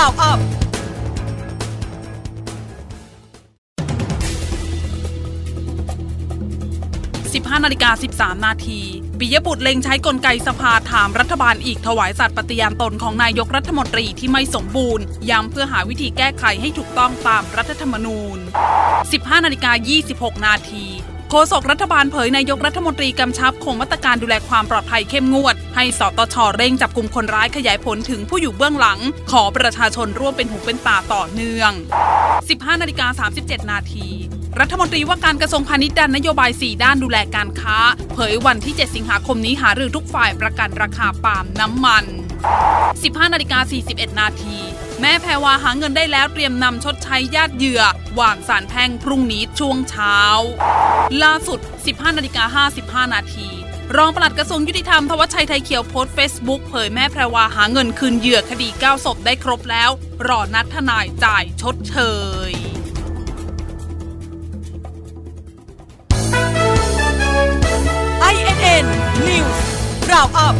Round Up 15นาฬิกา13 นาทีปิยบุตรเล็งใช้กลไกสภาถามรัฐบาลอีกถวายสัตย์ปฏิญาณตนของนายกรัฐมนตรีที่ไม่สมบูรณ์ ย้ำเพื่อหาวิธีแก้ไขให้ถูกต้องตามรัฐธรรมนูญ 15นาฬิกา26 นาที โฆษกรัฐบาลเผยนายกรัฐมนตรีกำชับคงมาตรการดูแลความปลอดภัยเข้มงวด ให้สตชเร่งจับกลุ่มคนร้ายขยายผลถึงผู้อยู่เบื้องหลัง ขอประชาชนร่วมเป็นหูเป็นตาต่อเนื่อง 15นาฬิกา37 นาทีรัฐมนตรีว่าการกระทรวงพาณิชย์ดันนโยบาย 4 ด้านดูแลการค้า เผยวันที่ 7 สิงหาคมนี้หารือทุกฝ่ายประกันราคาปาล์มน้ำมัน 15นาฬิกา41 นาที แม่แพรวาหาเงินได้แล้วเตรียมนำชดใช้ญาติเหยื่อวางสารแพ่งพรุ่งนี้ช่วงเช้า ล่าสุด 15นาฬิกา55 นาทีรองปลัดกระทรวงยุติธรรมทวชชัยไทยเขียวโพสต์เฟซบุ๊กเผยแม่แพรวาหาเงินคืนเหยื่อคดี9ศพได้ครบแล้ว รอนัดทนายจ่ายชดเชย INN News Round Up